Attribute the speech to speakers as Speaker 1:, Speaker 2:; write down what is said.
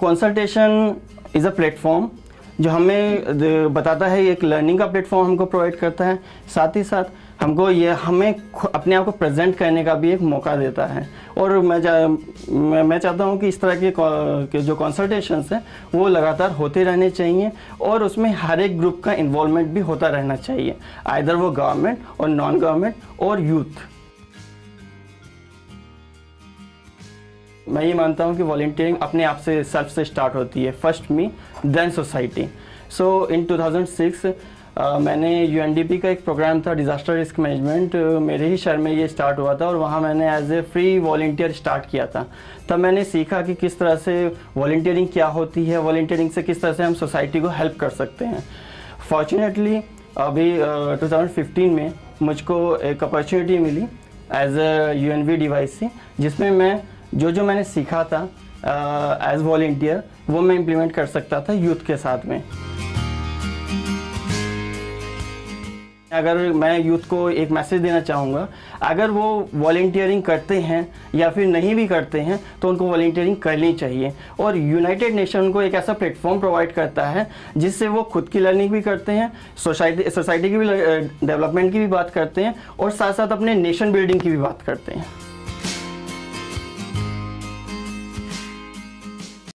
Speaker 1: Consultation is a platform जो हमें बताता है एक लर्निंग का प्लेटफॉर्म हमको प्रोवाइड करता है। साथ ही साथ हमको ये हमें अपने आप को प्रेजेंट करने का भी एक मौका देता है। और मैं जा, मैं, मैं चाहता हूँ कि इस तरह के, के जो कंसल्टेशंस हैं वो लगातार होते रहने चाहिए और उसमें हर एक ग्रुप का इन्वॉल्वमेंट भी होता रहना चाहिए। आइधर वो गवर्नमेंट और नॉन गवर्नमेंट और यूथ मैं ये मानता हूँ कि वॉल्टियरिंग अपने आप से सेल्फ से स्टार्ट होती है first me then society so in 2006 Uh, मैंने यूएनडीपी का एक प्रोग्राम था डिज़ास्टर रिस्क मैनेजमेंट मेरे ही शहर में ये स्टार्ट हुआ था और वहाँ मैंने as a free volunteer start किया था। तब मैंने सीखा कि किस तरह से वॉल्टियरिंग क्या होती है वॉल्टियरिंग से किस तरह से हम सोसाइटी को हेल्प कर सकते हैं। फॉर्चुनेटली अभी uh, 2015 में मुझको एक अपॉर्चुनिटी मिली एज ए यू एन जिसमें मैं जो जो मैंने सीखा था एज वॉल्टियर वो मैं इम्प्लीमेंट कर सकता था यूथ के साथ में। अगर मैं यूथ को एक मैसेज देना चाहूँगा, अगर वो वॉल्टियरिंग करते हैं या फिर नहीं भी करते हैं तो उनको वॉल्टियरिंग करनी चाहिए। और यूनाइटेड नेशन को एक ऐसा प्लेटफॉर्म प्रोवाइड करता है, जिससे वो खुद की लर्निंग भी करते हैं सोसाइटी सोसाइटी की भी डेवलपमेंट की भी बात करते हैं, और साथ साथ अपने नेशन बिल्डिंग की भी बात करते हैं।